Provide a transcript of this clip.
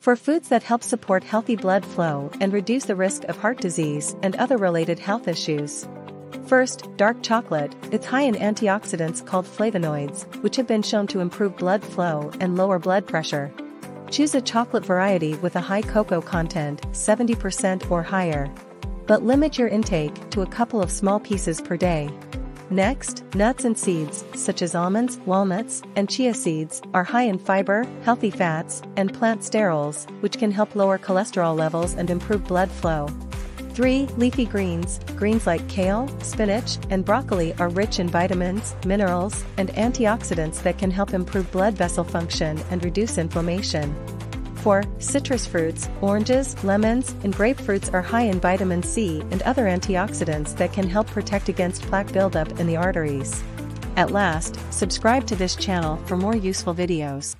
Four foods that help support healthy blood flow and reduce the risk of heart disease and other related health issues. First, dark chocolate, it's high in antioxidants called flavonoids, which have been shown to improve blood flow and lower blood pressure. Choose a chocolate variety with a high cocoa content, 70% or higher. But limit your intake to a couple of small pieces per day. Next, nuts and seeds, such as almonds, walnuts, and chia seeds, are high in fiber, healthy fats, and plant sterols, which can help lower cholesterol levels and improve blood flow. 3. Leafy greens. Greens like kale, spinach, and broccoli are rich in vitamins, minerals, and antioxidants that can help improve blood vessel function and reduce inflammation. 4. Citrus fruits, oranges, lemons, and grapefruits are high in vitamin C and other antioxidants that can help protect against plaque buildup in the arteries. At last, subscribe to this channel for more useful videos.